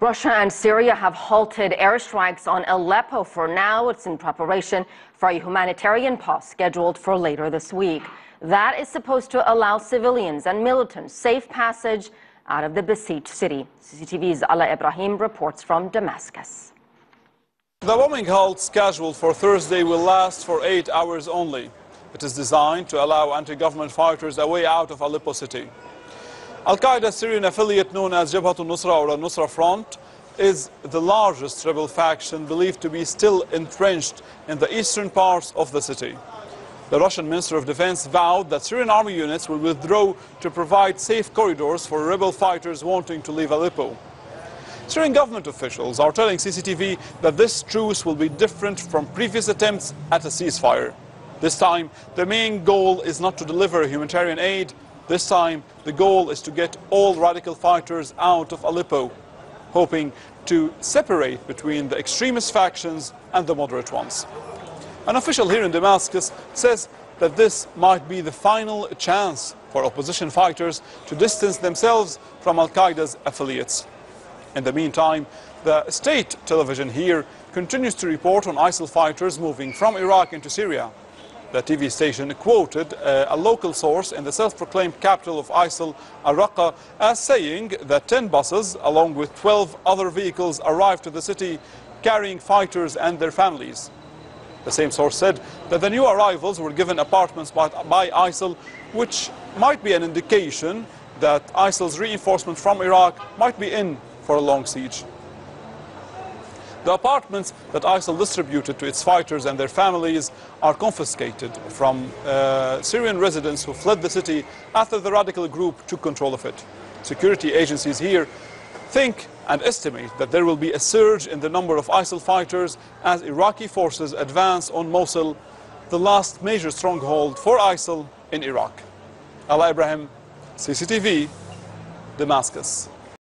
Russia and Syria have halted airstrikes on Aleppo for now. It's in preparation for a humanitarian pause scheduled for later this week. That is supposed to allow civilians and militants safe passage out of the besieged city. CCTV's Ala Ibrahim reports from Damascus. The bombing halt scheduled for Thursday will last for eight hours only. It is designed to allow anti-government fighters a way out of Aleppo city. Al-Qaeda's Syrian affiliate known as Jabhat al-Nusra or al-Nusra Front is the largest rebel faction believed to be still entrenched in the eastern parts of the city. The Russian Minister of Defense vowed that Syrian army units will withdraw to provide safe corridors for rebel fighters wanting to leave Aleppo. Syrian government officials are telling CCTV that this truce will be different from previous attempts at a ceasefire. This time, the main goal is not to deliver humanitarian aid, this time, the goal is to get all radical fighters out of Aleppo, hoping to separate between the extremist factions and the moderate ones. An official here in Damascus says that this might be the final chance for opposition fighters to distance themselves from Al-Qaeda's affiliates. In the meantime, the state television here continues to report on ISIL fighters moving from Iraq into Syria. The TV station quoted uh, a local source in the self-proclaimed capital of ISIL, Al-Raqqa, as saying that 10 buses, along with 12 other vehicles, arrived to the city carrying fighters and their families. The same source said that the new arrivals were given apartments by, by ISIL, which might be an indication that ISIL's reinforcements from Iraq might be in for a long siege. The apartments that ISIL distributed to its fighters and their families are confiscated from uh, Syrian residents who fled the city after the radical group took control of it. Security agencies here think and estimate that there will be a surge in the number of ISIL fighters as Iraqi forces advance on Mosul, the last major stronghold for ISIL in Iraq. Ala Ibrahim, CCTV, Damascus.